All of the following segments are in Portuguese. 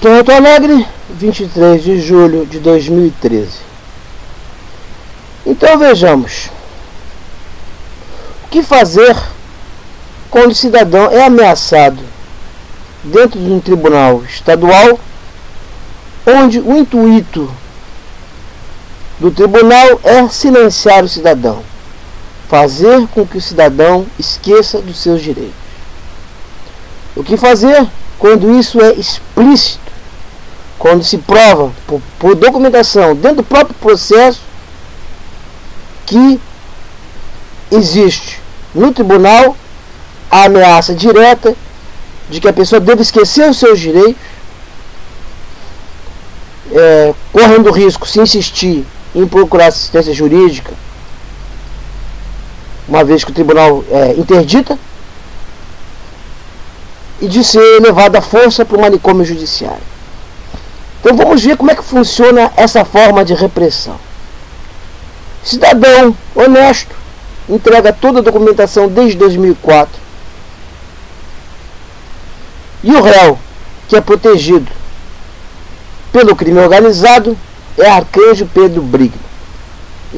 Porto Alegre, 23 de julho de 2013. Então vejamos. O que fazer quando o cidadão é ameaçado dentro de um tribunal estadual, onde o intuito do tribunal é silenciar o cidadão, fazer com que o cidadão esqueça dos seus direitos. O que fazer quando isso é explícito quando se prova por, por documentação dentro do próprio processo que existe no tribunal a ameaça direta de que a pessoa deve esquecer os seus direitos, é, correndo risco, se insistir em procurar assistência jurídica, uma vez que o tribunal é, interdita, e de ser levado à força para o manicômio judiciário. Então vamos ver como é que funciona essa forma de repressão. Cidadão honesto entrega toda a documentação desde 2004. E o réu, que é protegido pelo crime organizado, é Arcanjo Pedro Brigman.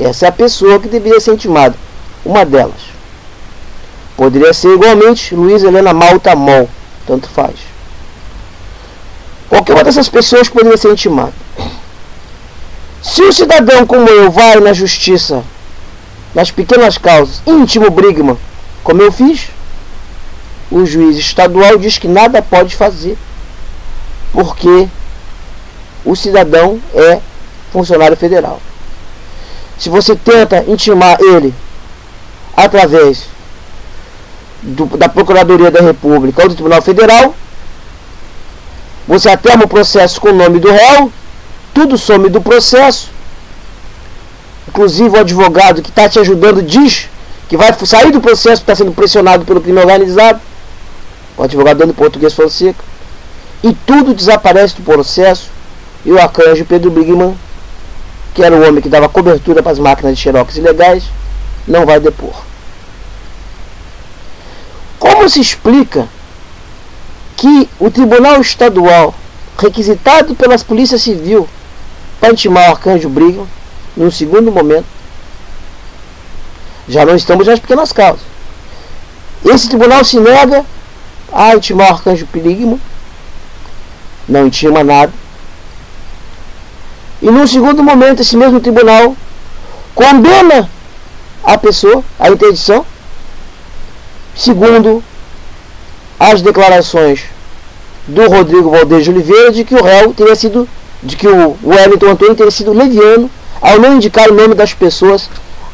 Essa é a pessoa que deveria ser intimada, uma delas. Poderia ser igualmente Luiz Helena Malta Mol, tanto faz. Qualquer uma dessas pessoas poderia ser intimado. Se um cidadão como eu vai na justiça, nas pequenas causas, íntimo Brigman, como eu fiz, o juiz estadual diz que nada pode fazer, porque o cidadão é funcionário federal. Se você tenta intimar ele através do, da Procuradoria da República ou do Tribunal Federal, você atema o processo com o nome do réu, tudo some do processo. Inclusive o advogado que está te ajudando diz que vai sair do processo está sendo pressionado pelo crime organizado. O advogado dando português Fonseca. E tudo desaparece do processo. E o arcanjo Pedro Brigman, que era o homem que dava cobertura para as máquinas de xerox ilegais, não vai depor. Como se explica que o Tribunal Estadual, requisitado pelas Polícias Civil para intimar o Arcanjo Brigman, num segundo momento, já não estamos nas pequenas causas. Esse tribunal se nega a intimar o Arcanjo Brigman, não intima nada. E num segundo momento, esse mesmo tribunal condena a pessoa, a interdição, segundo as declarações do Rodrigo Valdez de Oliveira de que o réu teria sido, de que o Wellington Antônio teria sido leviano ao não indicar o nome das pessoas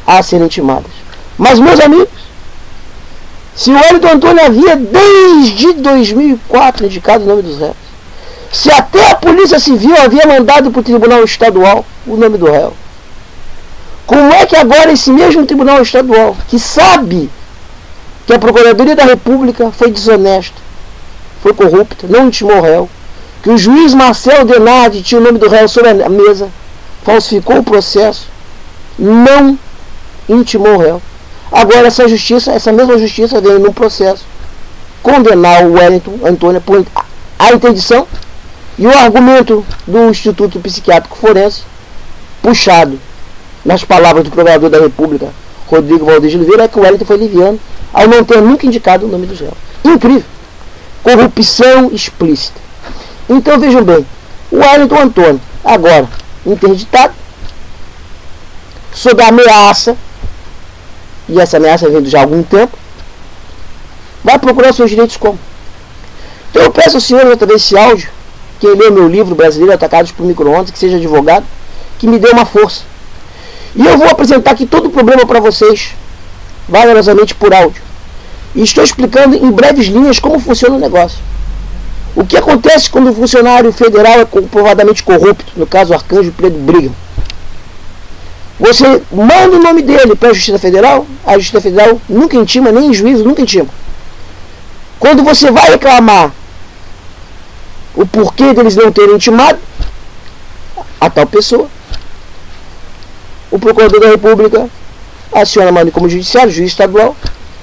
a serem intimadas. Mas, meus amigos, se o Wellington Antônio havia desde 2004 indicado o nome dos réus, se até a Polícia Civil havia mandado para o Tribunal Estadual o nome do réu, como é que agora esse mesmo Tribunal Estadual, que sabe que a Procuradoria da República foi desonesta, foi corrupta, não intimou o réu, que o juiz Marcelo Denardi tinha o nome do réu sobre a mesa, falsificou o processo, não intimou o réu. Agora essa justiça, essa mesma justiça veio num processo condenar o Wellington Antônio por a interdição e o argumento do Instituto Psiquiátrico Forense, puxado nas palavras do Procurador da República, Rodrigo Valdez de Oliveira, é que o Wellington foi liviano ao não ter nunca indicado o nome do réus. Incrível. Corrupção explícita. Então vejam bem, o Wellington Antônio, agora interditado, sob ameaça, e essa ameaça vem já há algum tempo, vai procurar seus direitos como? Então eu peço ao senhor, através desse áudio, que leu meu livro Brasileiro Atacados por Micro-Ondas, que seja advogado, que me dê uma força. E eu vou apresentar aqui todo o problema para vocês valorosamente por áudio. E estou explicando em breves linhas como funciona o negócio. O que acontece quando o funcionário federal é comprovadamente corrupto, no caso Arcanjo Pedro Brigham? Você manda o nome dele para a Justiça Federal, a Justiça Federal nunca intima, nem em juízo, nunca intima. Quando você vai reclamar o porquê deles não terem intimado a tal pessoa, o Procurador da República aciona manicômio judiciário, juiz estadual,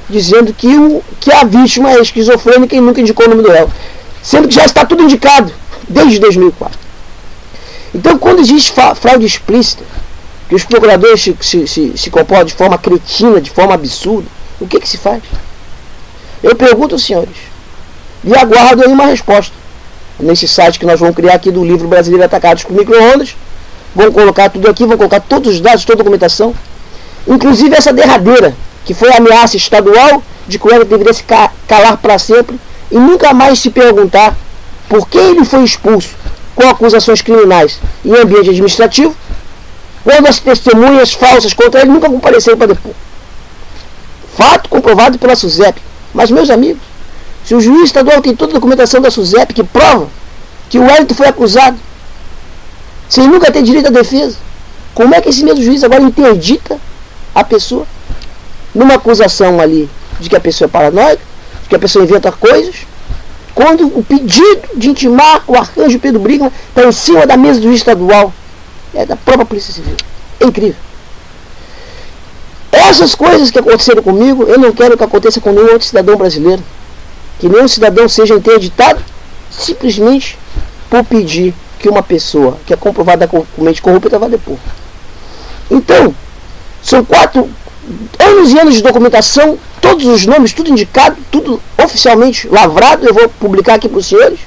dizendo que, o, que a vítima é esquizofrênica e nunca indicou o nome do réu. Sendo que já está tudo indicado desde 2004. Então, quando existe fraude explícita, que os procuradores se, se, se, se comportam de forma cretina, de forma absurda, o que, que se faz? Eu pergunto aos senhores, e aguardo aí uma resposta. Nesse site que nós vamos criar aqui do livro Brasileiro Atacados por Micro-Ondas, vamos colocar tudo aqui, vamos colocar todos os dados, toda a documentação, inclusive essa derradeira, que foi a ameaça estadual de que o Hélio deveria se calar para sempre e nunca mais se perguntar por que ele foi expulso com acusações criminais em ambiente administrativo, quando as testemunhas falsas contra ele nunca compareceram para depor. Fato comprovado pela SUSEP. Mas, meus amigos, se o juiz estadual tem toda a documentação da SUSEP que prova que o Wellington foi acusado, sem nunca ter direito à defesa, como é que esse mesmo juiz agora interdita a pessoa numa acusação ali de que a pessoa é paranoica, de que a pessoa inventa coisas, quando o pedido de intimar o arcanjo Pedro Brigman está em cima da mesa do juiz estadual, é da própria Polícia Civil. É incrível. Essas coisas que aconteceram comigo, eu não quero que aconteça com nenhum outro cidadão brasileiro. Que nenhum cidadão seja interditado simplesmente por pedir que uma pessoa que é comprovadamente corrupta vá depor. Então, são quatro anos e anos de documentação, todos os nomes, tudo indicado, tudo oficialmente lavrado, eu vou publicar aqui para os senhores.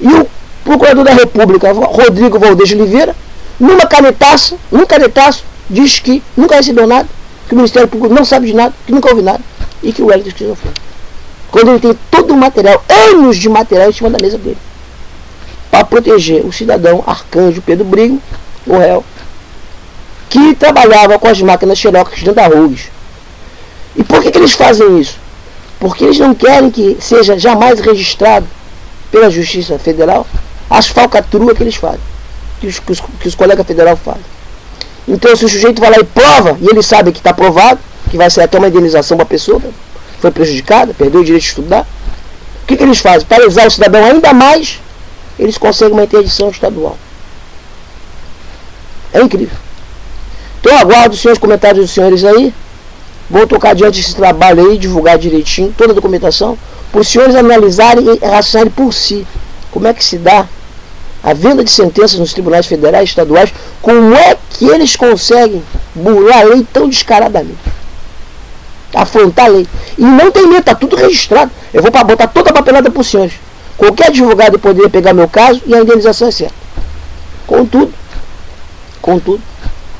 E o Procurador da República, Rodrigo Valdez de Oliveira, numa canetaça, num canetaço, diz que nunca recebeu nada, que o Ministério Público não sabe de nada, que nunca houve nada, e que o Hélio esquizofrênico. Quando ele tem todo o material, anos de material em cima da mesa dele, para proteger o cidadão Arcanjo Pedro Brigo, o réu, que trabalhava com as máquinas Xerox dentro da RUGS. E por que, que eles fazem isso? Porque eles não querem que seja jamais registrado pela Justiça Federal as falcatruas que eles fazem, que os, que os, que os colegas federais fazem. Então, se o sujeito vai lá e prova, e ele sabe que está provado, que vai ser até uma indenização para a pessoa, foi prejudicada, perdeu o direito de estudar, o que, que eles fazem? Para lesar o cidadão ainda mais, eles conseguem uma interdição estadual. É incrível. Então, aguardo os senhores comentários dos senhores aí. Vou tocar diante desse trabalho aí, divulgar direitinho toda a documentação, para os senhores analisarem e raciocinarem por si como é que se dá a venda de sentenças nos tribunais federais e estaduais, como é que eles conseguem burlar a lei tão descaradamente? Afrontar a lei. E não tem medo, está tudo registrado. Eu vou para botar toda a papelada para os senhores. Qualquer advogado poderia pegar meu caso e a indenização é certa. Contudo, contudo,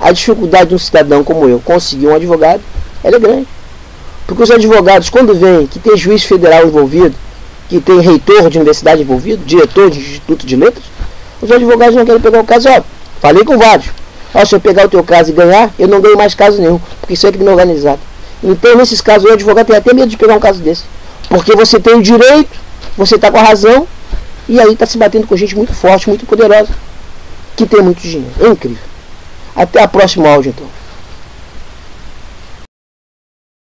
a dificuldade de um cidadão como eu conseguir um advogado, é grande. Porque os advogados, quando vêm que tem juiz federal envolvido, que tem reitor de universidade envolvido, diretor de instituto de letras, os advogados não querem pegar o caso. Ó, falei com vários. Ó, se eu pegar o teu caso e ganhar, eu não ganho mais caso nenhum, porque isso é crime organizado. Então, nesses casos, o advogado tem até medo de pegar um caso desse. Porque você tem o direito, você está com a razão, e aí está se batendo com gente muito forte, muito poderosa, que tem muito dinheiro. É incrível. Até a próxima áudio, então.